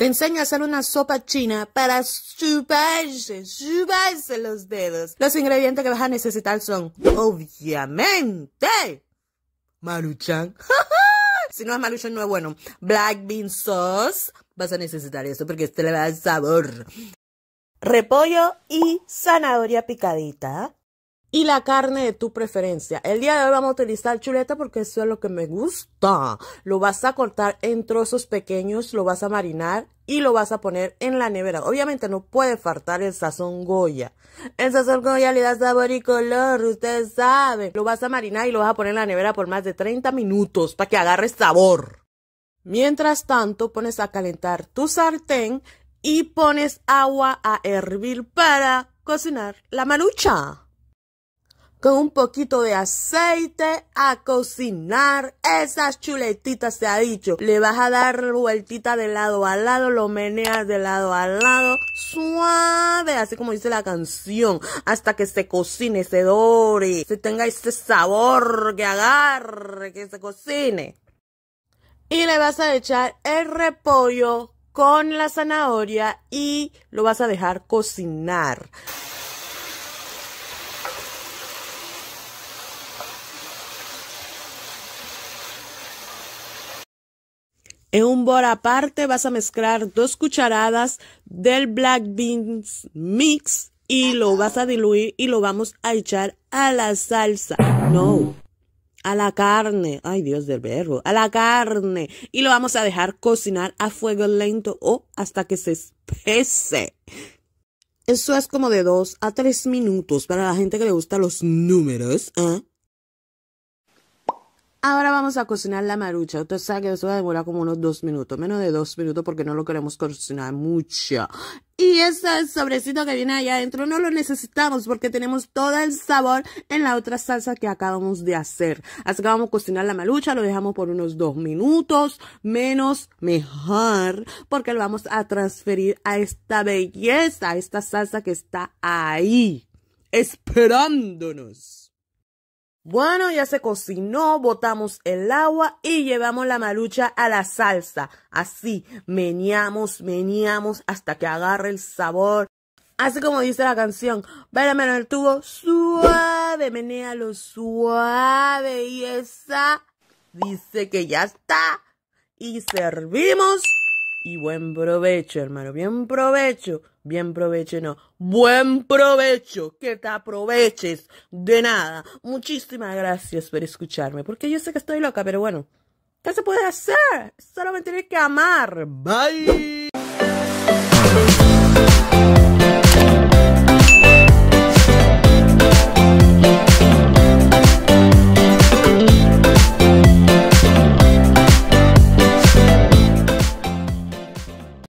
Te enseño a hacer una sopa china para chuparse, chuparse los dedos. Los ingredientes que vas a necesitar son, obviamente, maruchan. si no es maruchan no es bueno. Black bean sauce. Vas a necesitar eso porque este le va a dar sabor. Repollo y zanahoria picadita y la carne de tu preferencia. El día de hoy vamos a utilizar chuleta porque eso es lo que me gusta. Lo vas a cortar en trozos pequeños, lo vas a marinar y lo vas a poner en la nevera. Obviamente no puede faltar el sazón Goya. El sazón Goya le da sabor y color, ustedes saben. Lo vas a marinar y lo vas a poner en la nevera por más de 30 minutos para que agarre sabor. Mientras tanto, pones a calentar tu sartén y pones agua a hervir para cocinar la marucha con un poquito de aceite a cocinar esas chuletitas, se ha dicho. Le vas a dar vueltita de lado a lado, lo meneas de lado a lado, suave, así como dice la canción, hasta que se cocine, se dore, se tenga ese sabor que agarre, que se cocine. Y le vas a echar el repollo con la zanahoria y lo vas a dejar cocinar. En un bol aparte vas a mezclar dos cucharadas del black beans mix y lo vas a diluir y lo vamos a echar a la salsa. No, a la carne. Ay, Dios del verbo. A la carne. Y lo vamos a dejar cocinar a fuego lento o hasta que se espese. Eso es como de dos a tres minutos para la gente que le gusta los números. ¿eh? Ahora vamos a cocinar la marucha. Usted sabe que eso va a demorar como unos dos minutos, menos de dos minutos porque no lo queremos cocinar mucho. Y ese sobrecito que viene allá adentro no lo necesitamos porque tenemos todo el sabor en la otra salsa que acabamos de hacer. Así que vamos a cocinar la marucha, lo dejamos por unos dos minutos, menos mejor, porque lo vamos a transferir a esta belleza, a esta salsa que está ahí, esperándonos. Bueno, ya se cocinó, botamos el agua y llevamos la marucha a la salsa. Así, meneamos, meneamos hasta que agarre el sabor. Así como dice la canción, váyame en el tubo suave, menéalo suave y esa dice que ya está. Y servimos. Y buen provecho, hermano, bien provecho. Bien provecho, no. Buen provecho. Que te aproveches de nada. Muchísimas gracias por escucharme. Porque yo sé que estoy loca, pero bueno. ¿Qué se puede hacer? Solo me tienes que amar. Bye.